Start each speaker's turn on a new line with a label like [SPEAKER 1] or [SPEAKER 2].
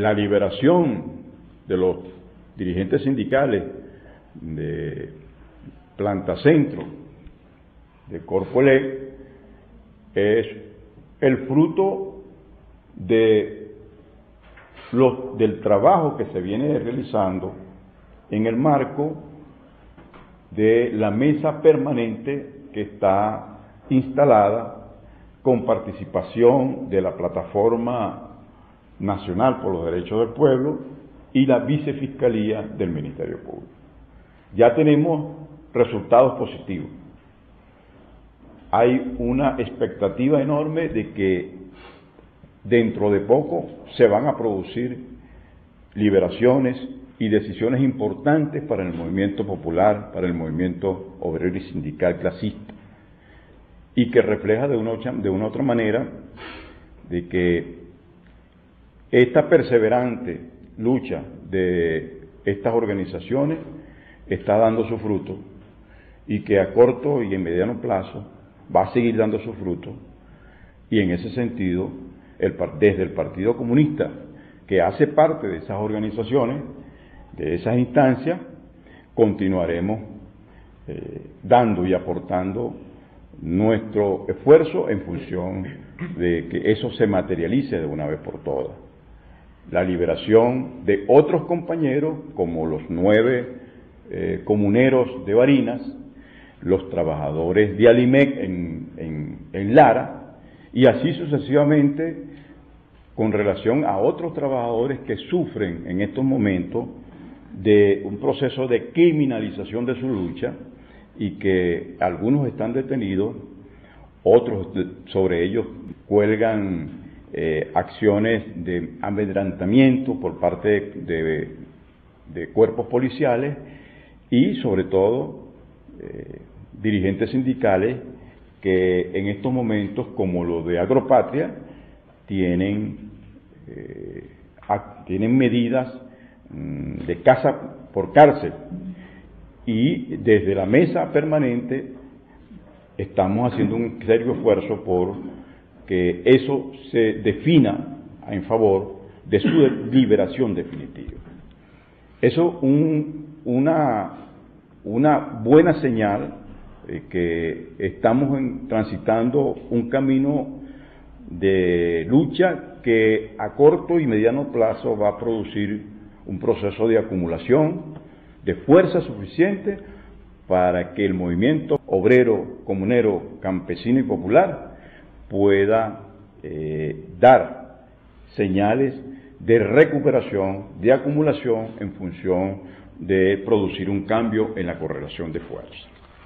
[SPEAKER 1] la liberación de los dirigentes sindicales de Planta Centro, de Corpoelec, es el fruto de del trabajo que se viene realizando en el marco de la mesa permanente que está instalada con participación de la Plataforma Nacional por los Derechos del Pueblo y la Vicefiscalía del Ministerio Público. Ya tenemos resultados positivos. Hay una expectativa enorme de que dentro de poco se van a producir liberaciones y decisiones importantes para el movimiento popular, para el movimiento obrero y sindical clasista, y que refleja de una, de una otra manera de que esta perseverante lucha de estas organizaciones está dando su fruto y que a corto y en mediano plazo va a seguir dando su fruto y en ese sentido el, desde el Partido Comunista que hace parte de esas organizaciones de esas instancias, continuaremos eh, dando y aportando nuestro esfuerzo en función de que eso se materialice de una vez por todas. La liberación de otros compañeros, como los nueve eh, comuneros de Barinas, los trabajadores de Alimec en, en Lara, y así sucesivamente con relación a otros trabajadores que sufren en estos momentos de un proceso de criminalización de su lucha y que algunos están detenidos, otros sobre ellos cuelgan eh, acciones de amedrantamiento por parte de, cuerpos policiales y sobre todo eh, dirigentes sindicales que en estos momentos, como lo de Agropatria, tienen, eh, tienen medidas Mm, de casa por cárcel. Y desde la mesa permanente estamos haciendo un serio esfuerzo por que eso se defina en favor de su liberación definitiva. Eso un, una, buena señal eh, que estamos transitando un camino de lucha que a corto y mediano plazo va a producir un proceso de acumulación de fuerza suficiente para que el movimiento obrero, comunero, campesino y popular pueda eh, dar señales de recuperación, de acumulación en función de producir un cambio en la correlación de fuerza.